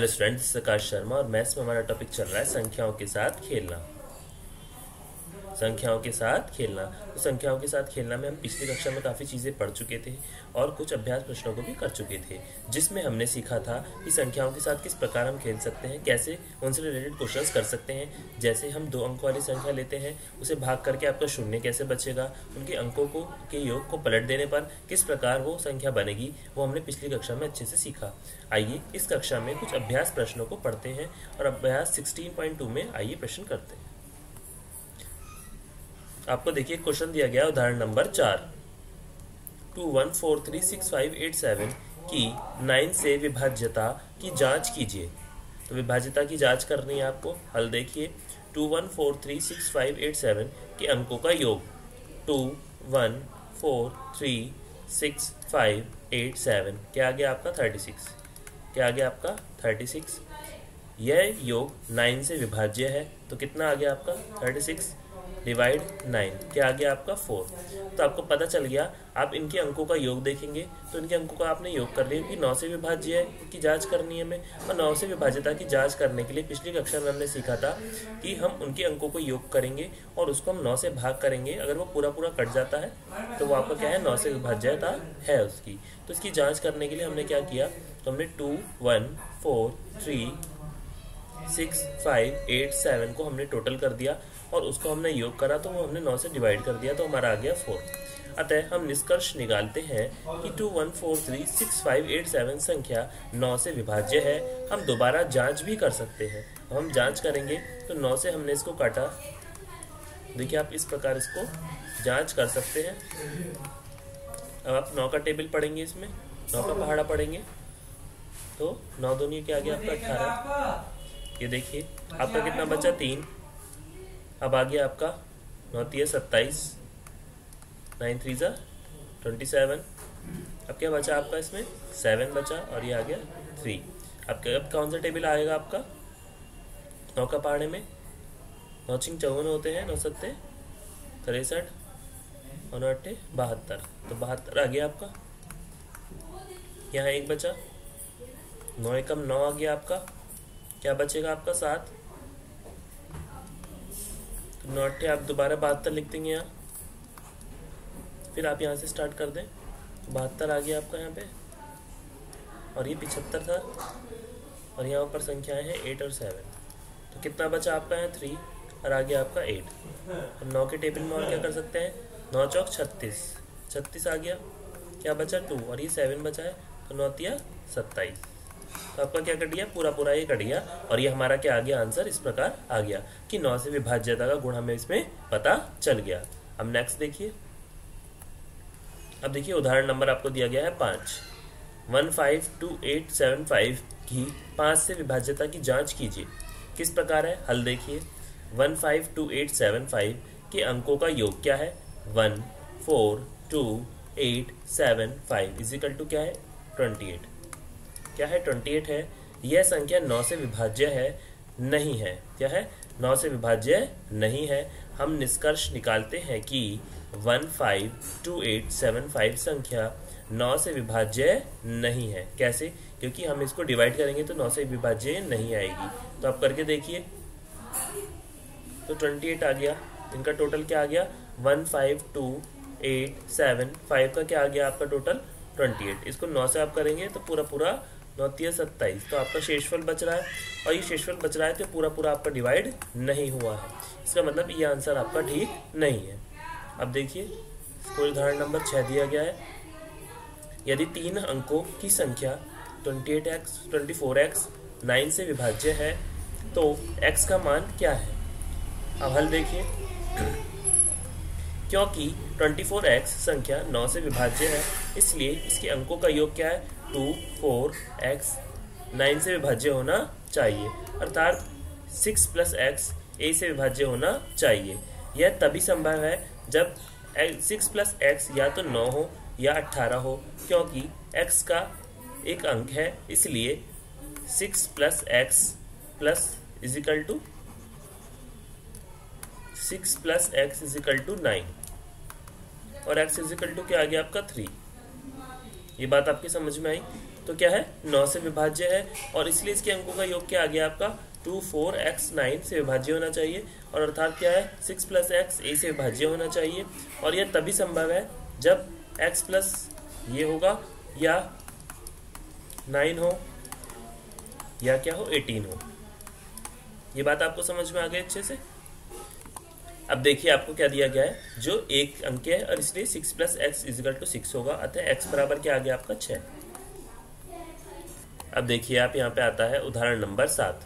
Hello students, आकाश शर्मा और maths में हमारा टॉपिक चल रहा है संख्याओं के साथ खेलना। संख्याओं के साथ खेलना। तो संख्याओं के साथ खेलना में हम पिछली कक्षा में काफ़ी चीज़ें पढ़ चुके थे और कुछ अभ्यास प्रश्नों को भी कर चुके थे, जिसमें हमने सीखा था कि संख्याओं के साथ किस प्रकार हम खेल सकते हैं, कैसे उनसे रिलेटेड क्वेश्चंस कर सकते हैं। जैसे हम दो अंक वाली संख्या लेते हैं, उसे भाग करके आपका शून्य कैसे बचेगा, उनके अंकों को, के योग को पलट देने पर किस प्रकार वो संख्या बनेगी, वो हमने पिछली कक्षा में अच्छे से सीखा। आइए इस कक्षा में कुछ अभ्यास प्रश्नों को पढ़ते हैं और अभ्यास सिक्सटीन में आइए प्रश्न करते हैं। आपको देखिए क्वेश्चन दिया गया उदाहरण नंबर चार। Two one four three six five eight seven की नाइन से विभाज्यता की जाँच कीजिए। तो विभाज्यता की जाँच करनी है आपको। हल देखिए two one four three six five eight seven के अंकों का योग। Two one four three six five eight seven क्या आ गया आपका? थर्टी सिक्स क्या आ गया आपका? थर्टी सिक्स यह योग नाइन से विभाज्य है। तो कितना आ गया आपका? थर्टी सिक्स डिवाइड नाइन क्या आ गया आपका फोर। तो आपको पता चल गया, आप इनके अंकों का योग देखेंगे तो इनके अंकों का आपने योग कर लिया, कि नौ से विभाज्य की जाँच करनी है हमें। और नौ से विभाज्यता की जाँच करने के लिए पिछली कक्षा में हमने सीखा था कि हम उनके अंकों को योग करेंगे, और उसको हम नौ से भाग करेंगे। अगर वो पूरा पूरा कट जाता है तो वो आपका क्या है, नौ से विभाज्यता है उसकी। तो इसकी जाँच करने के लिए हमने क्या किया तो हमने two, one, four, three, six, five, eight, seven को हमने टोटल कर दिया। और उसको हमने योग करा तो वो हमने नौ से डिवाइड कर दिया तो हमारा आ गया फोर अतः हम निष्कर्ष निकालते हैं कि two one four three six five eight seven संख्या नौ से विभाज्य है। हम दोबारा जाँच भी कर सकते हैं। हम जाँच करेंगे तो नौ से हमने इसको काटा। देखिए आप इस प्रकार इसको जाँच कर सकते हैं। अब आप नौ का टेबल पढ़ेंगे इसमें। नौ का पहाड़ा पढ़ेंगे। तो नौ दोनों क्या आ गया आपका अठारह। ये देखिए, आपका कितना बचा? तीन। अब आ गया आपका नौतीय सत्ताईस, नाइन थ्री ज़ा, ट्वेंटी सेवन। अब क्या बचा आपका इसमें? सेवन बचा और ये आ गया थ्री। अब क्या, अब कौन सा टेबल आएगा आपका? नौ का पहाड़े में। नौ चिंग चौवन होते हैं, नौ सत्ते, तिरसठ और नौ अट्ठे बहत्तर। तो बहत्तर आ गया आपका। यहाँ एक बचा। नौ एकम नौ आ गया आपका। क्या बचेगा आपका सात? नोटे आप दोबारा बहत्तर लिख देंगे यहाँ। फिर आप यहाँ से स्टार्ट कर दें। बहत्तर आ गया आपका यहाँ पे। और ये पिछहत्तर था। और यहाँ ऊपर संख्याएँ हैं एट और सेवन तो कितना बचा आपका यहाँ? थ्री और आ गया आपका एट और नौ के टेबल में और क्या कर सकते हैं? नौ चौक छत्तीस। छत्तीस आ गया। क्या बचा? टू और ये सेवन बचा है। तो नौतिया सत्ताईस। तो आपका क्या कट गया पूरा पूरा ये कट गया और ये हमारा क्या आ गया आंसर? इस प्रकार आ गया कि नौ से विभाज्यता का गुण हमें इसमें पता चल गया। अब नेक्स्ट देखिए। अब देखिए, उदाहरण नंबर आपको दिया गया है पाँच। One five two eight seven five की पाँच से विभाज्यता की जाँच कीजिए। किस प्रकार है? हल देखिए। One five two eight seven five के अंकों का योग क्या है? One, four, two, eight, seven, five. Equal to क्या है? Twenty eight. क्या है ट्वेंटी एट है, यह संख्या नौ से विभाज्य है, नहीं है। क्या है? नौ से विभाज्य नहीं है। हम निष्कर्ष निकालते हैं कि one five two eight seven five संख्या नौ से विभाज्य नहीं है। कैसे? क्योंकि हम इसको डिवाइड करेंगे तो नौ से विभाज्य नहीं आएगी। तो आप करके देखिए। तो ट्वेंटी एट आ गया। इनका टोटल क्या आ गया? One five two eight seven five का क्या आ गया आपका टोटल ट्वेंटी एट। इसको नौ से आप करेंगे तो पूरा पूरा नौतीय सत्ताईस। तो आपका शेषफल बच रहा है। और ये शेषफल बच रहा है तो पूरा पूरा आपका डिवाइड नहीं हुआ है। इसका मतलब ये आंसर आपका ठीक नहीं है। अब देखिए कोई उदाहरण नंबर छः दिया गया है। यदि तीन अंकों की संख्या twenty eight X twenty four X nine से विभाज्य है तो एक्स का मान क्या है? अब हल देखिए। क्योंकि 24x संख्या 9 से विभाज्य है, इसलिए इसके अंकों का योग क्या है? टू, फोर एक्स नाइन से विभाज्य होना चाहिए। अर्थात सिक्स प्लस एक्स ए से विभाज्य होना चाहिए। यह तभी संभव है जब सिक्स प्लस एक्स या तो नौ हो या अट्ठारह हो, क्योंकि एक्स का एक अंक है, इसलिए six plus X plus equal to six plus X equal to nine. और एक्स इजिकल टू क्या आ गया आपका? थ्री ये बात आपकी समझ में आई? तो क्या है? नौ से विभाज्य है और इसलिए इसके अंकों का योग क्या आ गया आपका? टू फोर एक्स नाइन से विभाज्य होना चाहिए और अर्थात क्या है? सिक्स प्लस एक्स ए से विभाज्य होना चाहिए और यह तभी संभव है जब एक्स प्लस ये होगा या नाइन हो या क्या हो? एटीन हो। ये बात आपको समझ में आ गई अच्छे से? अब देखिए आपको क्या दिया गया है, जो एक अंक है, और इसलिए six plus X equal to six होगा, अतः एक्स बराबर क्या आ गया आपका, छह। अब देखिए आप यहाँ पे आता है उदाहरण नंबर सात।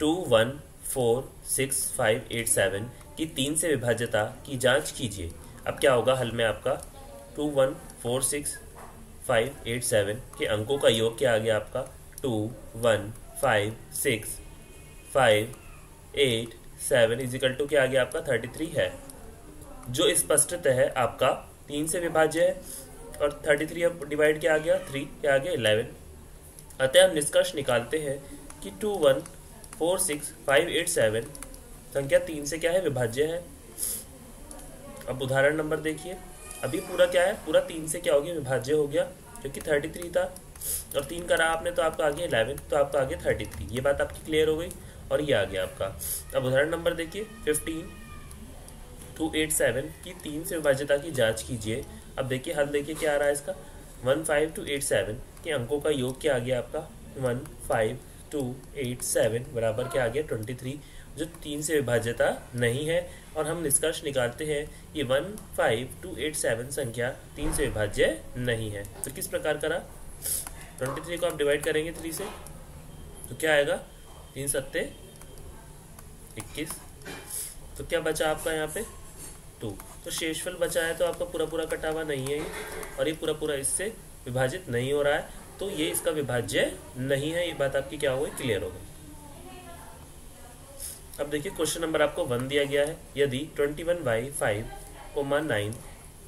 Two, one, four, six, five, eight, seven की तीन से विभाज्यता की जाँच कीजिए। अब क्या होगा हल में आपका? Two, one, four, six, five, eight, seven के अंकों का योग क्या आ गया आपका? Two, one, five, six, five, eight seven equal to क्या आ गया आपका? थर्टी थ्री है। जो स्पष्टतः है, आपका तीन से विभाज्य है, और थर्टी थ्री अब डिवाइड क्या आ गया? थ्री क्या आ गया? इलेवन अतः हम निष्कर्ष निकालते हैं कि two one four six five eight seven संख्या तीन से क्या है? विभाज्य है। अब उदाहरण नंबर देखिए। अभी पूरा क्या है? पूरा तीन से क्या हो गया? विभाज्य हो गया क्योंकि थर्टी थ्री था। और तीन करा आपने तो आपका आगे इलेवन तो आपका आगे थर्टी थ्री। ये बात आपकी क्लियर हो गई। और ये आ गया आपका। अब उदाहरण नंबर देखिए फिफ्टीन टू एट सेवन की तीन से विभाज्यता की जाँच कीजिए। अब देखिए, हल देखिए क्या आ रहा है इसका। One five two eight seven के अंकों का योग क्या आ गया आपका? One five two eight seven बराबर क्या आ गया? ट्वेंटी थ्री जो तीन से विभाज्यता नहीं है। और हम निष्कर्ष निकालते हैं कि one five two eight seven संख्या तीन से विभाज्य नहीं है। तो किस प्रकार करा? ट्वेंटी थ्री को आप डिवाइड करेंगे थ्री से तो क्या आएगा? तीन सत्ते, इक्कीस। तो क्या बचा आपका यहाँ पे? टू तो शेषफल बचा है तो आपका पूरा पूरा कटा हुआ नहीं है और ये पूरा पूरा इससे विभाजित नहीं हो रहा है। तो ये इसका विभाज्य नहीं है, ये बात आपकी क्या हो गई? क्लियर हो गई। अब देखिए क्वेश्चन नंबर आपको वन दिया गया है। यदि twenty one y five comma nine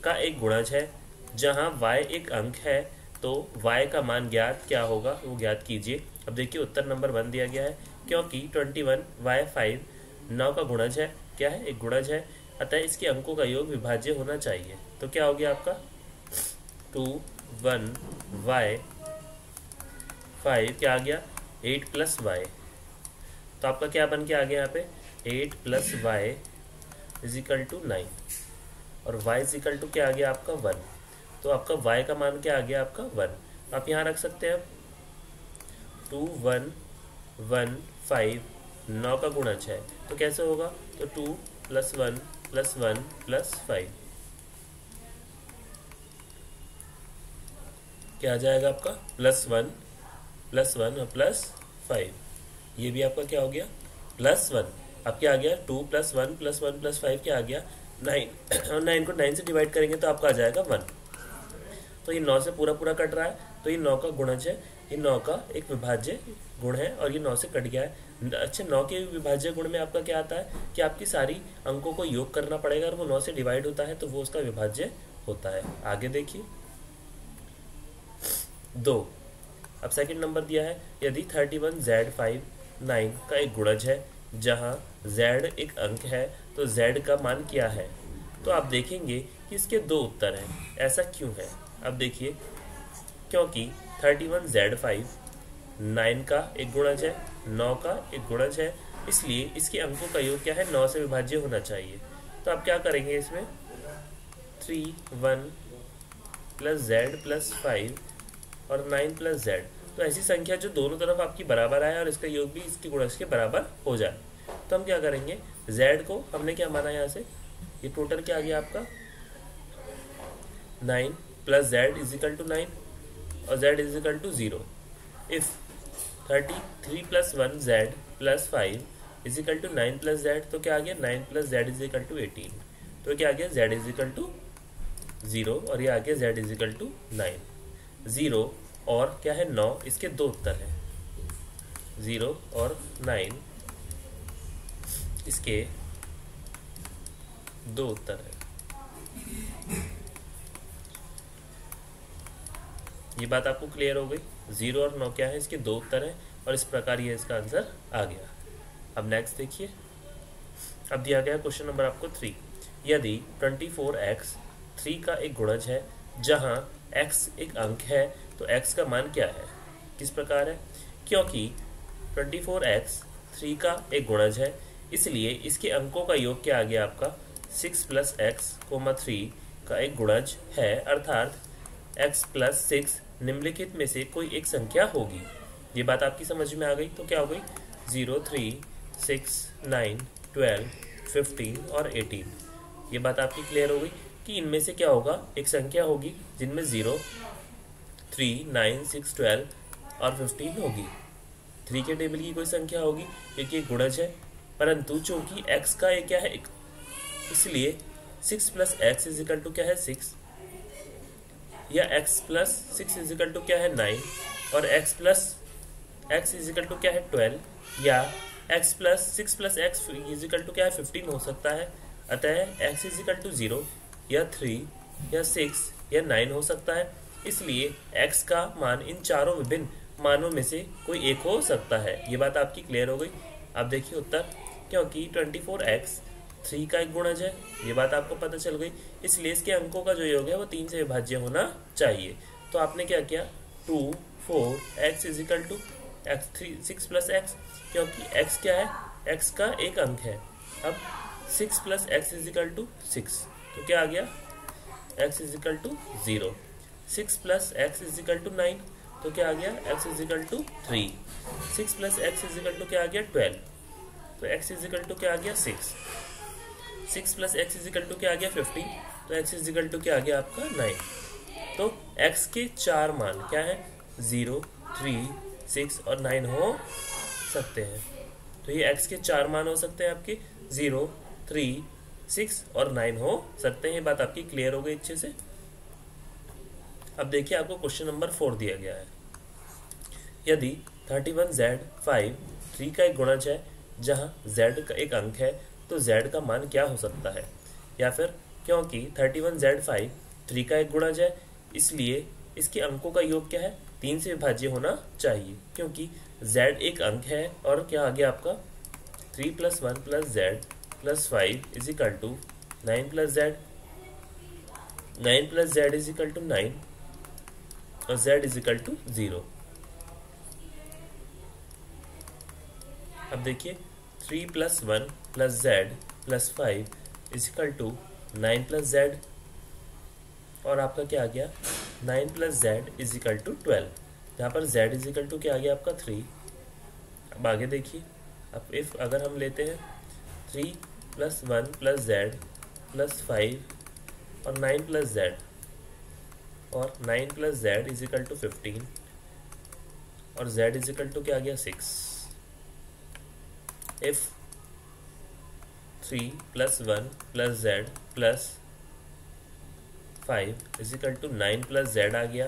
का एक गुणज है, जहाँ y एक अंक है तो y का मान ज्ञात क्या होगा? वो ज्ञात कीजिए। अब देखिए, उत्तर नंबर वन दिया गया है, क्योंकि ट्वेंटी वन वाई फाइव नौ का गुणज है। क्या है? एक गुणज है। अतः इसके अंकों का योग विभाज्य होना चाहिए। तो क्या हो गया आपका? टू वन वाई फाइव क्या आ गया? एट प्लस वाई तो आपका क्या बन के आ गया यहाँ पे? Eight plus y is equal to nine और वाई इजिकल टू क्या आ गया आपका? वन तो आपका वाई का मान क्या आ गया आपका? वन आप यहाँ रख सकते हैं टू वन वन फाइव नौ का गुणा है तो कैसे होगा? तो two plus one plus one plus five क्या आ जाएगा आपका? प्लस वन प्लस वन और प्लस फाइव ये भी आपका क्या हो गया? प्लस वन अब क्या आ गया? Two plus one plus one plus five क्या आ गया? नाइन और नाइन को नाइन से डिवाइड करेंगे तो आपका आ जाएगा वन तो ये नौ से पूरा पूरा कट रहा है तो ये नौ का गुणज है। ये नौ का एक विभाज्य गुण है और ये नौ से कट गया है। अच्छा नौ के विभाज्य गुण में आपका क्या आता है कि आपकी सारी अंकों को योग करना पड़ेगा और वो नौ से डिवाइड होता है तो वो उसका विभाज्य होता है। आगे देखिए। दो। अब सेकंड नंबर दिया है, यदि thirty one z five nine का एक गुणज है, जहाँ जेड एक अंक है तो जेड का मान क्या है? तो आप देखेंगे कि इसके दो उत्तर हैं। ऐसा क्यों है? अब देखिए, क्योंकि thirty one z five nine का एक गुणज है, नौ का एक गुणज है, इसलिए इसके अंकों का योग क्या है? नौ से विभाज्य होना चाहिए। तो आप क्या करेंगे इसमें? Three one plus z plus five और नाइन प्लस जेड तो ऐसी संख्या जो दोनों तरफ़ आपकी बराबर आए और इसका योग भी इसके गुणज के बराबर हो जाए। तो हम क्या करेंगे? जेड को हमने क्या माना यहाँ से? ये टोटल क्या आ गया आपका? Nine plus z is equal to nine और z is equal to zero if thirty three plus one z plus five is equal to nine plus z तो क्या आ गया? Nine plus z is equal to eighteen तो क्या आ गया? Z is equal to zero और ये आ गया z is equal to nine zero और क्या है? नौ. इसके दो उत्तर हैं. ज़ीरो और नाइन इसके दो उत्तर हैं. ये बात आपको क्लियर हो गई। ज़ीरो और नौ क्या है? इसके दो उत्तर हैं और इस प्रकार ये इसका आंसर आ गया। अब नेक्स्ट देखिए। अब दिया गया क्वेश्चन नंबर आपको थ्री यदि ट्वेंटी फोर एक्स थ्री का एक गुणज है, जहाँ एक्स एक अंक है तो एक्स का मान क्या है? किस प्रकार है? क्योंकि 24x 3 का एक गुणज है, इसलिए इसके अंकों का योग क्या आ गया आपका six plus x comma three का एक गुणज है, अर्थात एक्स प्लस सिक्स निम्नलिखित में से कोई एक संख्या होगी। ये बात आपकी समझ में आ गई तो क्या हो गई? Zero, three, six, nine, twelve, fifteen और एटीन। ये बात आपकी क्लियर हो गई कि इनमें से क्या होगा? एक संख्या होगी जिनमें zero, three, nine, six, twelve और फिफ्टीन होगी। थ्री के टेबल की कोई संख्या होगी? क्योंकि एक गुणज है। परंतु चूँकि एक्स का एक क्या है? इसलिए six plus x is equal to क्या है? सिक्स। या x plus six is equal to क्या है नाइन और x plus x is equal to क्या है ट्वेल्व या x plus six plus x is equal to क्या है फिफ्टीन हो सकता है? अतः x is equal to zero या थ्री या सिक्स या नाइन हो सकता है। इसलिए एक्स का मान इन चारों विभिन्न मानों में से कोई एक हो सकता है। ये बात आपकी क्लियर हो गई। अब देखिए उत्तर, क्योंकि ट्वेंटी फोर एक्स थ्री का एक गुणज है। ये बात आपको पता चल गई। इसलिए इसके अंकों का जो योग है, वो तीन से विभाज्य होना चाहिए। तो आपने क्या किया? Two, four x is equal to x three six plus x क्योंकि एक्स क्या है? एक्स का एक अंक है। अब six plus x is equal to six तो क्या आ गया? X is equal to zero six plus x is equal to nine तो क्या आ गया? X is equal to three six plus x is equal to क्या आ गया? ट्वेल्व तो एक्स इज़ इक्वल टू क्या आ गया? Six six plus x is equal to क्या आ गया फिफ्टीन? तो एक्स इज़ इक्वल टू क्या आ गया आपका नाइन। तो एक्स के चार मान क्या है? ज़ीरो, थ्री, सिक्स और नाइन हो सकते हैं। तो ये एक्स के चार मान हो सकते हैं आपके। ज़ीरो, थ्री, सिक्स और नाइन हो सकते हैं। बात आपकी क्लियर हो गई अच्छे से। अब देखिए आपको क्वेश्चन नंबर फोर दिया गया है। यदि thirty one z five three का एक गुणज है, जहाँ जेड का एक अंक है तो z का मान क्या हो सकता है? या फिर, क्योंकि thirty one z five three का एक गुणज है, इसलिए इसके अंकों का योग क्या है? तीन से विभाज्य होना चाहिए, क्योंकि z एक अंक है, और क्या आ गया आपका? Three plus one plus z plus five is equal to nine plus z nine plus z is equal to nine और z is equal to zero अब देखिए three plus one plus z plus five is equal to nine plus z और आपका क्या आ गया? Nine plus z is equal to twelve यहाँ पर जेड इजिकल टू क्या आ गया आपका? थ्री अब आगे देखिए। अब इफ़ अगर हम लेते हैं three plus one plus z plus five और नाइन प्लस जेड और nine plus z is equal to fifteen और जेड इजिकल टू क्या आ गया? Six if three plus one plus z plus five is equal to nine plus z आ गया।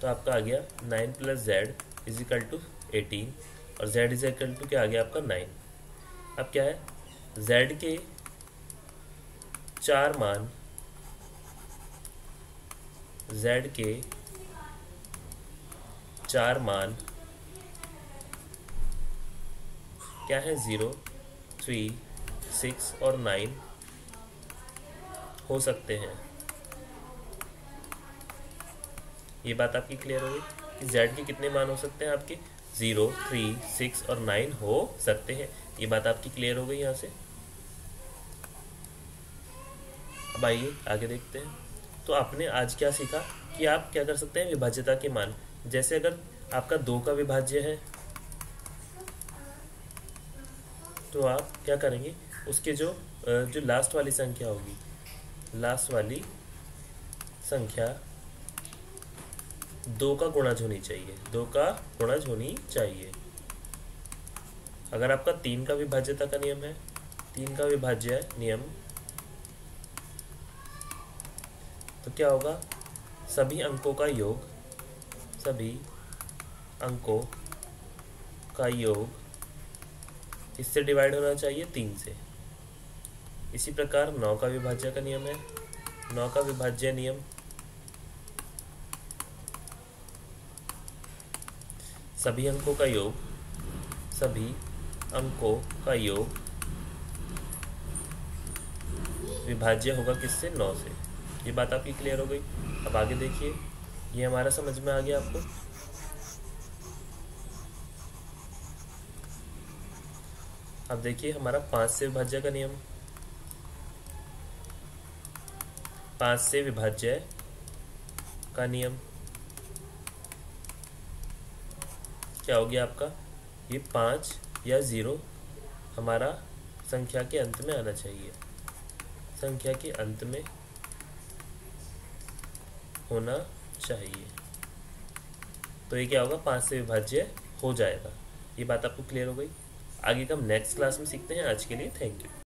तो आपका आ गया nine plus z is equal to eighteen और जेड इजिकल टू क्या आ गया आपका नाइन अब क्या है? जेड के चार मान जेड के चार मान क्या है? ज़ीरो थ्री सिक्स और नाइन हो सकते हैं। ये बात आपकी क्लियर हो गई? कि जेड के कितने मान हो सकते हैं आपके? ज़ीरो, थ्री, सिक्स और नाइन हो सकते हैं। ये बात आपकी क्लियर हो गई यहाँ से? अब आइए, आगे देखते हैं। तो आपने आज क्या सीखा? कि आप क्या कर सकते हैं विभाज्यता के मान? जैसे अगर आपका दो का विभाज्य है तो आप क्या करेंगे? उसके जो जो लास्ट वाली संख्या होगी। लास्ट वाली संख्या दो का गुणज होनी चाहिए। दो का गुणज होनी चाहिए। अगर आपका तीन का विभाज्यता का नियम है, तीन का विभाज्य नियम तो क्या होगा? सभी अंकों का योग, सभी अंकों का योग इससे डिवाइड होना चाहिए तीन से। इसी प्रकार नौ का विभाज्य का नियम है। नौ का विभाज्य नियम। सभी अंकों का योग। सभी अंकों का योग विभाज्य होगा किससे? नौ से। ये बात आपकी क्लियर हो गई। अब आगे देखिए। ये हमारा समझ में आ गया आपको। अब देखिए हमारा पाँच से विभाज्य का नियम। पाँच से विभाज्य का नियम। क्या हो गया आपका? ये पाँच या ज़ीरो हमारा संख्या के अंत में आना चाहिए। संख्या के अंत में होना चाहिए। तो ये क्या होगा? पाँच से विभाज्य हो जाएगा। ये बात आपको क्लियर हो गई। आगे का हम नेक्स्ट क्लास में सीखते हैं। आज के लिए थैंक यू